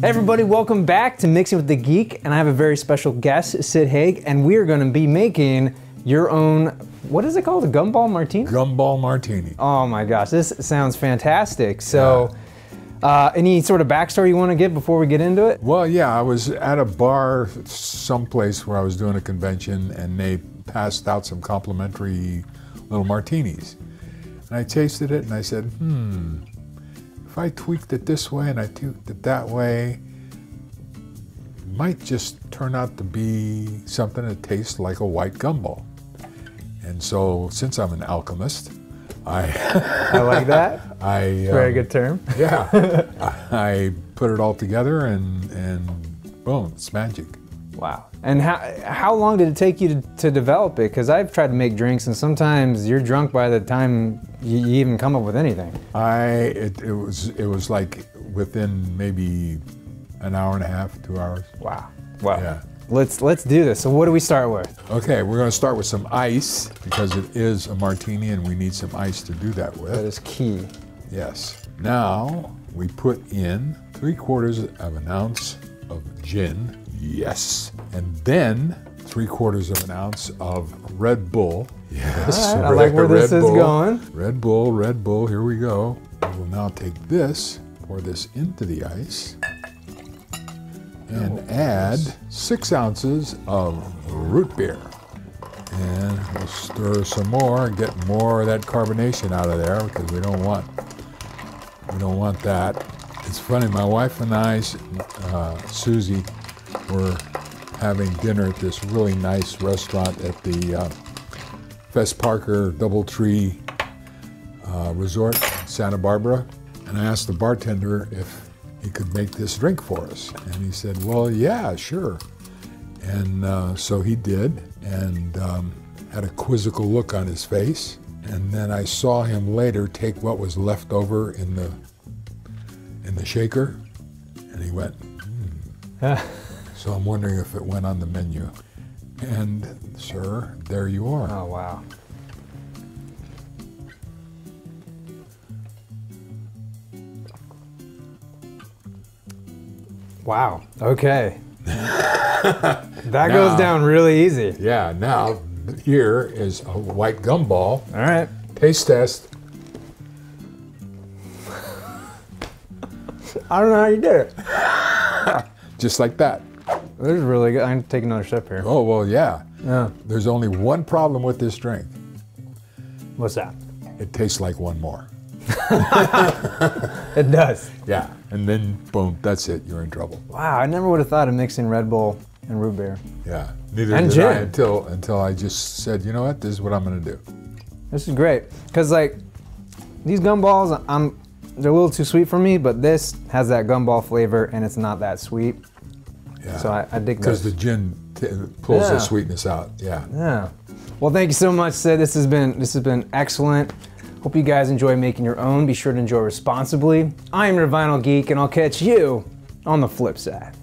Hey everybody, welcome back to Mixing with the Geek, and I have a very special guest, Sid Haig, and we are going to be making your own, what is it called, a gumball martini? Gumball martini. Oh my gosh, this sounds fantastic. So, uh, any sort of backstory you want to give before we get into it? Well, yeah, I was at a bar someplace where I was doing a convention, and they passed out some complimentary little martinis. And I tasted it, and I said, hmm, if I tweaked it this way and I tweaked it that way, it might just turn out to be something that tastes like a white gumball. And so, since I'm an alchemist, I I like that. I Very um, good term. yeah, I I put it all together and and boom, it's magic. Wow. And how, how long did it take you to, to develop it? Because I've tried to make drinks, and sometimes you're drunk by the time you, you even come up with anything. I it, it was it was like within maybe an hour and a half, two hours. Wow. Wow. Yeah. Let's let's do this. So what do we start with? Okay, we're going to start with some ice because it is a martini and we need some ice to do that That with. That is key. Yes. Now we put in three quarters of an ounce of gin. Yes. And then three quarters of an ounce of Red Bull. Yes. Right, I like where this is going. Red Bull, Red Bull, here we go. We will now take this, pour this into the ice, and add six ounces of root beer. And we'll stir some more and get more of that carbonation out of there because we don't want we don't want that. It's funny, my wife and I, uh, Susie, were having dinner at this really nice restaurant at the uh, Fess Parker Doubletree uh, Resort, in Santa Barbara, and I asked the bartender if he could make this drink for us, and he said, "Well, yeah, sure." And uh, so he did, and um, had a quizzical look on his face. And then I saw him later take what was left over in the in the shaker, and he went. "Hmm." So I'm wondering if it went on the menu. And sir, there you are. Oh wow. Wow. Okay. that goes down really easy. Yeah, now here is a white gumball. All right. Taste test. I don't know how you did it. Just like that. This is really good. I'm taking another sip here. Oh, well, yeah. Yeah. There's only one problem with this drink. What's that? It tastes like one more. It does. Yeah. And then, boom, that's it. You're in trouble. Wow. I never would have thought of mixing Red Bull and root beer. Yeah. Neither And did gin. I until, until I just said, you know what? This is what I'm going to do. This is great because like these gumballs, I'm they're a little too sweet for me, but this has that gumball flavor and it's not that sweet. Yeah. So I, I dig Because the gin t- pulls Yeah. the sweetness out. Yeah. Yeah. Well, thank you so much, Sid. This has been this has been excellent. Hope you guys enjoy making your own. Be sure to enjoy responsibly. I am your vinyl geek, and I'll catch you on the flip side.